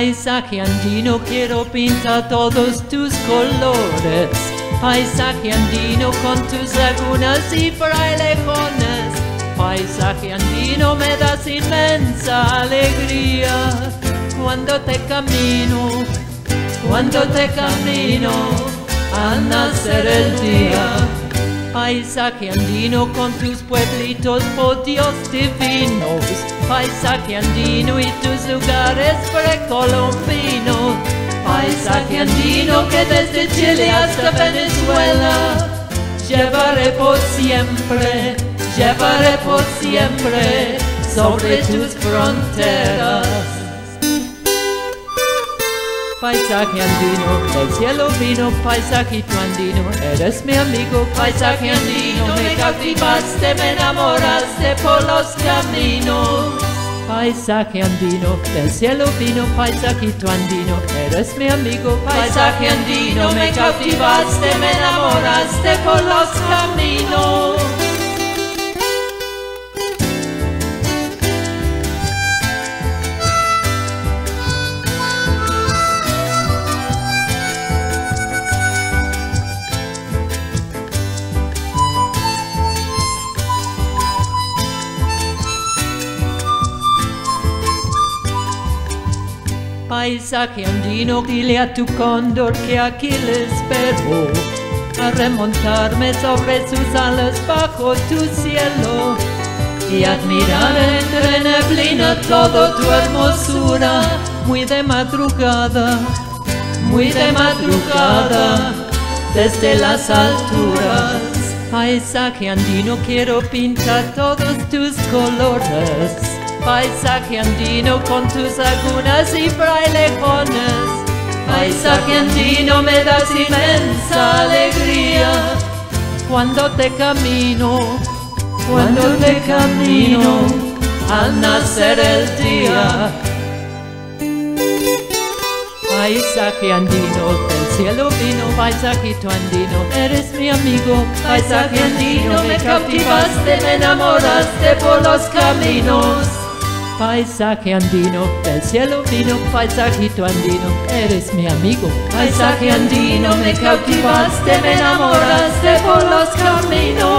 Paisaje andino, quiero pintar todos tus colores. Paisaje andino con tus lagunas y frailejones. Paisaje andino me das inmensa alegría cuando te camino, cuando te camino al nacer el día. Paisaje andino con tus pueblitos, oh Dios divinos. Paisaje andino y tus lugares precolombinos. Paisaje andino que desde Chile hasta Venezuela llevaré por siempre, llevaré por siempre sobre tus fronteras. Paisaje andino, el cielo vino, paisajito andino, eres mi amigo, paisaje andino, me cautivaste, me enamoraste por los caminos. Paisaje andino, del cielo vino, paisajito andino, eres mi amigo, paisaje andino, me cautivaste, me enamoraste por los caminos. Paisaje andino, dile a tu cóndor que aquí le espero. A remontarme sobre sus alas bajo tu cielo. Y admirar entre neblina toda tu hermosura, muy de madrugada, muy de madrugada, desde las alturas. Paisaje andino, quiero pintar todos tus colores paisaje andino con tus lagunas y frailejones. Paisaje andino me das inmensa alegría cuando te camino, cuando te camino al nacer el día. Paisaje andino, del cielo vino, paisajito andino, eres mi amigo. Paisaje andino, me cautivaste, me enamoraste por los caminos. Paisaje andino, del cielo vino, paisajito andino, eres mi amigo. Paisaje andino, me cautivaste, me enamoraste por los caminos.